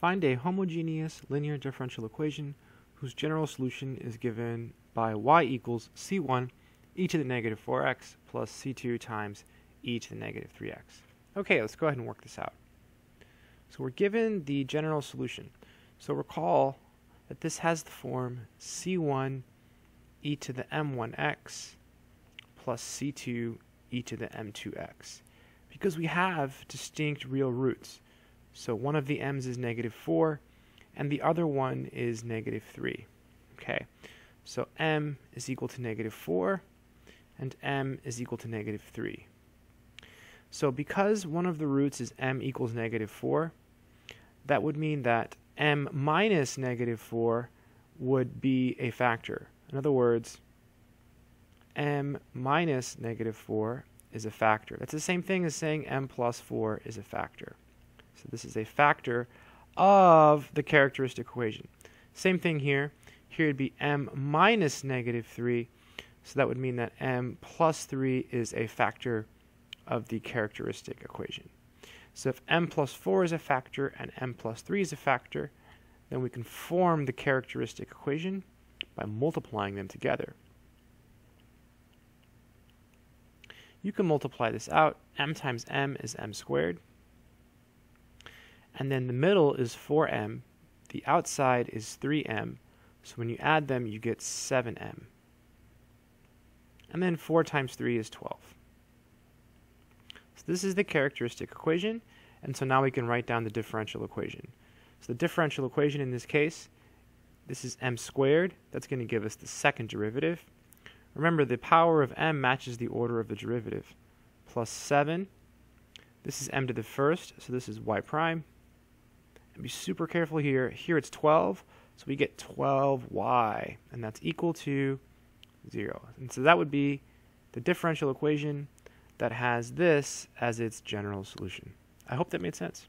Find a homogeneous linear differential equation whose general solution is given by y equals c1 e to the negative 4x plus c2 times e to the negative 3x. Okay, let's go ahead and work this out. So we're given the general solution. So recall that this has the form c1 e to the m1x plus c2 e to the m2x because we have distinct real roots. So one of the m's is negative 4, and the other one is negative 3. Okay, so m is equal to negative 4, and m is equal to negative 3. So because one of the roots is m equals negative 4, that would mean that m minus negative 4 would be a factor. In other words, m minus negative 4 is a factor. That's the same thing as saying m plus 4 is a factor. So this is a factor of the characteristic equation. Same thing here. Here would be m minus negative 3. So that would mean that m plus 3 is a factor of the characteristic equation. So if m plus 4 is a factor and m plus 3 is a factor, then we can form the characteristic equation by multiplying them together. You can multiply this out. m times m is m squared. And then the middle is 4m. The outside is 3m. So when you add them, you get 7m. And then 4 times 3 is 12. So this is the characteristic equation. And so now we can write down the differential equation. So the differential equation in this case, this is m squared. That's going to give us the second derivative. Remember, the power of m matches the order of the derivative. Plus 7. This is m to the first, so this is y prime. Be super careful here. Here it's 12, so we get 12y, and that's equal to 0. And so that would be the differential equation that has this as its general solution. I hope that made sense.